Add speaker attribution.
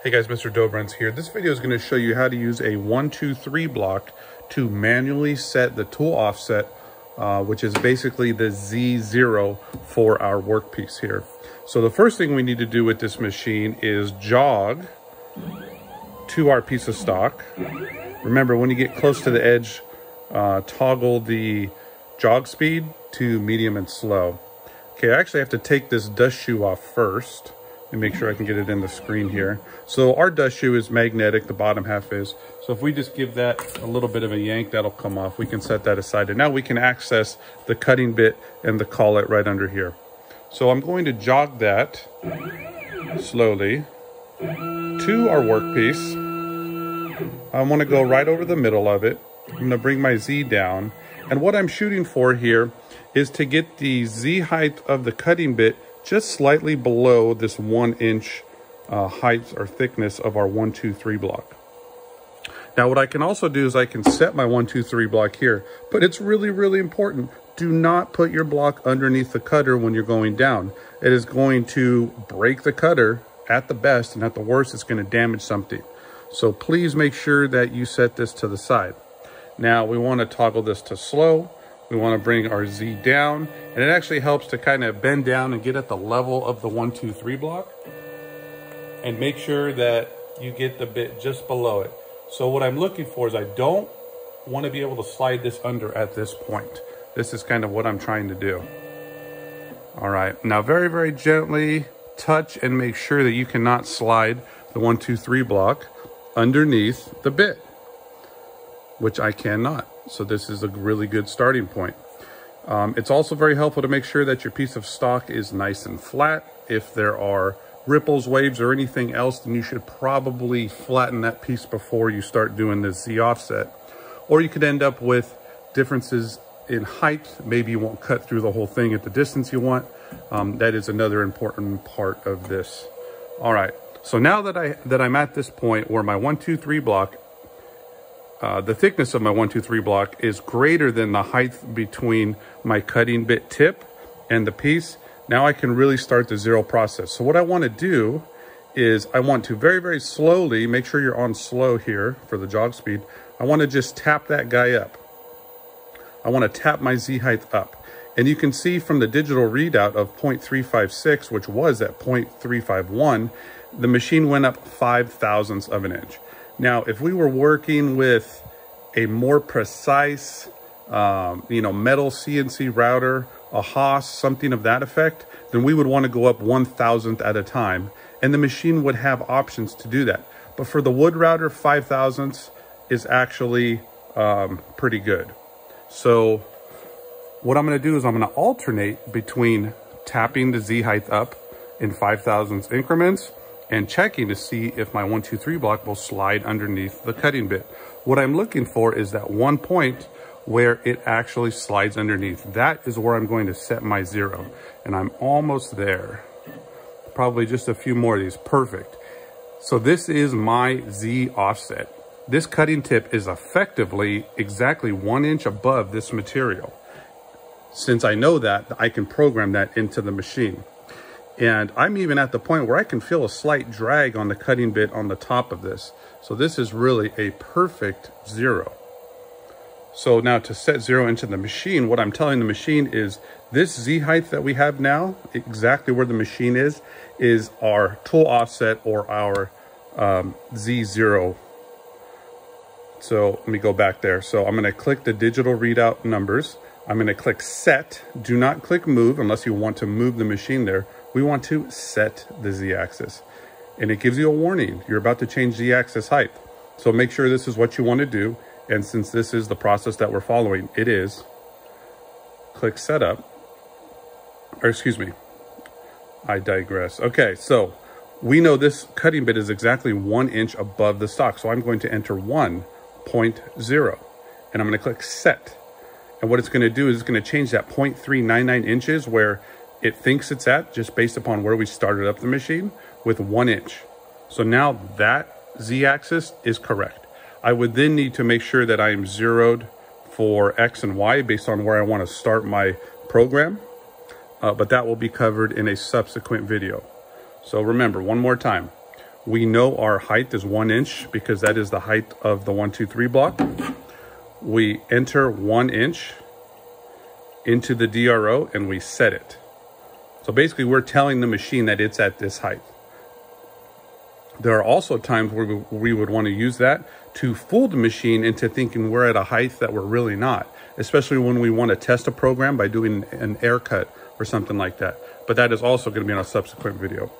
Speaker 1: Hey guys, Mr. Dobrenz here. This video is going to show you how to use a 1, 2, 3 block to manually set the tool offset, uh, which is basically the Z0 for our workpiece here. So the first thing we need to do with this machine is jog to our piece of stock. Remember, when you get close to the edge, uh, toggle the jog speed to medium and slow. Okay, I actually have to take this dust shoe off first and make sure I can get it in the screen here. So our dust shoe is magnetic, the bottom half is. So if we just give that a little bit of a yank, that'll come off. We can set that aside. And now we can access the cutting bit and the collet right under here. So I'm going to jog that slowly to our workpiece. I want to go right over the middle of it. I'm going to bring my Z down. And what I'm shooting for here is to get the Z height of the cutting bit just slightly below this one inch uh, height or thickness of our one, two, three block. Now what I can also do is I can set my one, two, three block here, but it's really, really important. Do not put your block underneath the cutter when you're going down. It is going to break the cutter at the best and at the worst, it's gonna damage something. So please make sure that you set this to the side. Now we wanna toggle this to slow we want to bring our Z down and it actually helps to kind of bend down and get at the level of the one, two, three block and make sure that you get the bit just below it. So what I'm looking for is I don't want to be able to slide this under at this point. This is kind of what I'm trying to do. All right, now very, very gently touch and make sure that you cannot slide the one, two, three block underneath the bit, which I cannot. So this is a really good starting point. Um, it's also very helpful to make sure that your piece of stock is nice and flat. If there are ripples, waves, or anything else, then you should probably flatten that piece before you start doing the Z offset. Or you could end up with differences in height. Maybe you won't cut through the whole thing at the distance you want. Um, that is another important part of this. All right, so now that, I, that I'm at this point where my one, two, three block uh, the thickness of my 123 block is greater than the height between my cutting bit tip and the piece, now I can really start the zero process. So what I want to do is I want to very, very slowly, make sure you're on slow here for the jog speed. I want to just tap that guy up. I want to tap my Z height up. And you can see from the digital readout of 0.356, which was at 0.351, the machine went up five thousandths of an inch. Now, if we were working with a more precise, um, you know, metal CNC router, a Haas, something of that effect, then we would want to go up one thousandth at a time. And the machine would have options to do that. But for the wood router, five thousandths is actually um, pretty good. So what I'm going to do is I'm going to alternate between tapping the Z height up in five thousandths increments and checking to see if my one, two, three block will slide underneath the cutting bit. What I'm looking for is that one point where it actually slides underneath. That is where I'm going to set my zero. And I'm almost there. Probably just a few more of these. Perfect. So this is my Z offset. This cutting tip is effectively exactly one inch above this material. Since I know that, I can program that into the machine. And I'm even at the point where I can feel a slight drag on the cutting bit on the top of this. So this is really a perfect zero. So now to set zero into the machine, what I'm telling the machine is this Z height that we have now, exactly where the machine is, is our tool offset or our um, Z0. So let me go back there. So I'm gonna click the digital readout numbers. I'm gonna click set. Do not click move unless you want to move the machine there we want to set the z-axis. And it gives you a warning. You're about to change z-axis height. So make sure this is what you want to do. And since this is the process that we're following, it is click setup, or excuse me, I digress. Okay, so we know this cutting bit is exactly one inch above the stock. So I'm going to enter 1.0 and I'm going to click set. And what it's going to do is it's going to change that 0.399 inches where it thinks it's at just based upon where we started up the machine with one inch. So now that z-axis is correct. I would then need to make sure that I am zeroed for X and Y based on where I want to start my program. Uh, but that will be covered in a subsequent video. So remember, one more time, we know our height is one inch because that is the height of the one, two, three block. We enter one inch into the DRO and we set it. So basically we're telling the machine that it's at this height. There are also times where we would want to use that to fool the machine into thinking we're at a height that we're really not, especially when we want to test a program by doing an air cut or something like that. But that is also going to be in a subsequent video.